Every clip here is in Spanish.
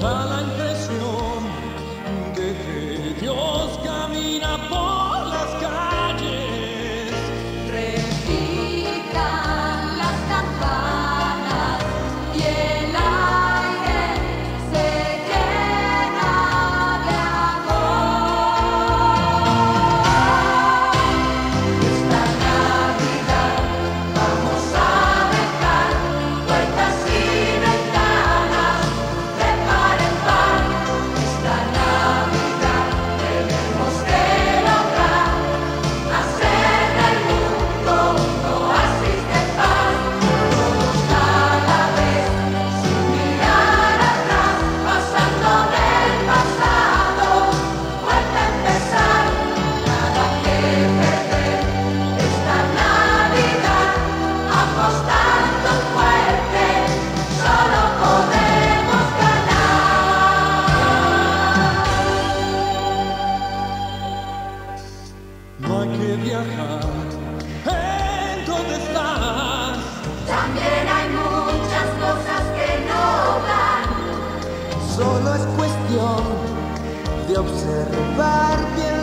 Valentine. Cuestión de observar bien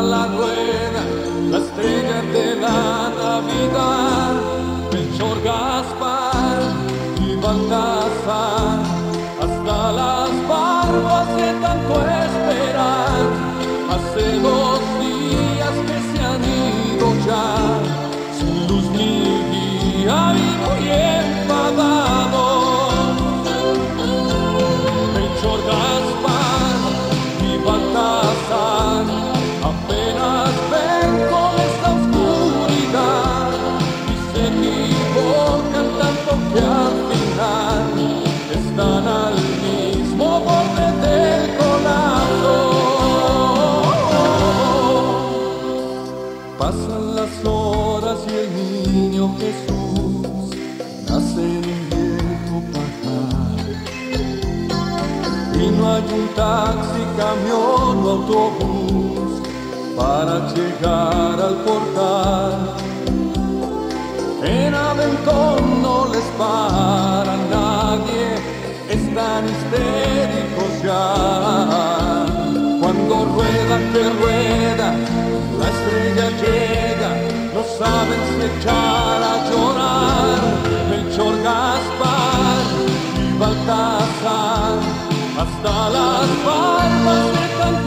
la rueda. camión o autobús para llegar al portal. En Aventón no les para nadie, están histéricos ya. Cuando rueda que rueda, la estrella llega, no saben si echar hasta las palmas de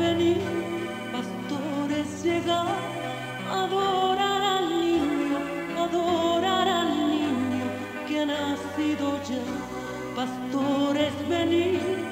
venir, pastores llegar, adorar al niño, adorar al niño que ha nacido ya, pastores venir.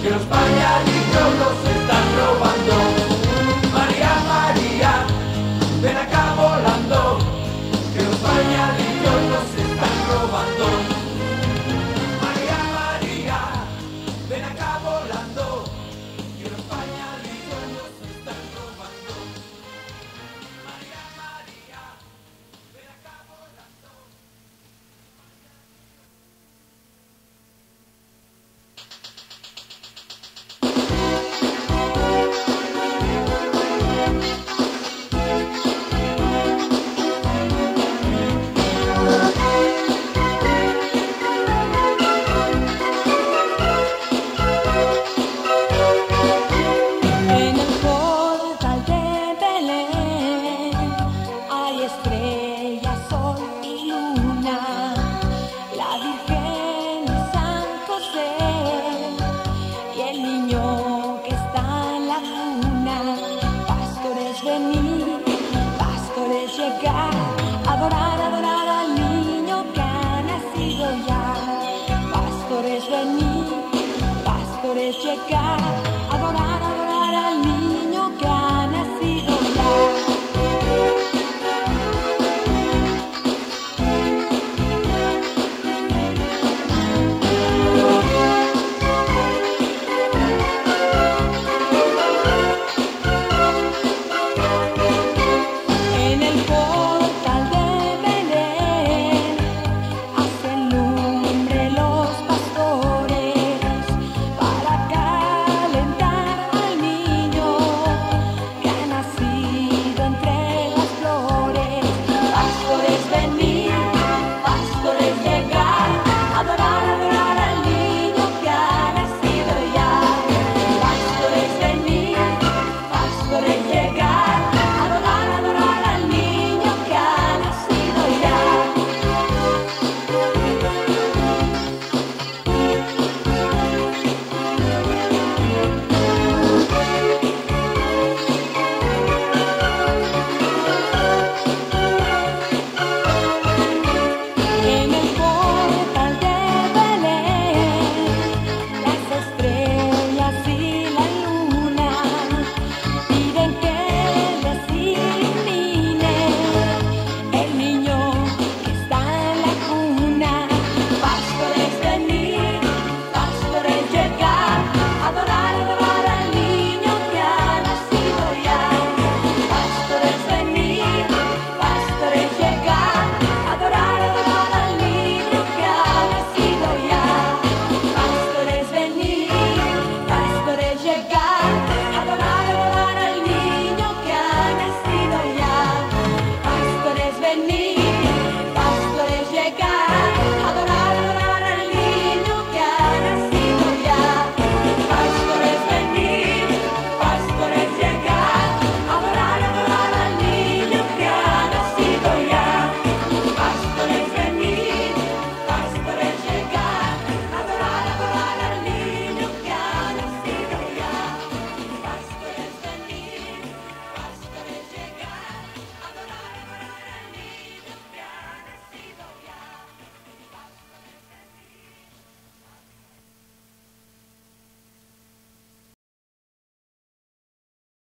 Que você chegar. Adorar.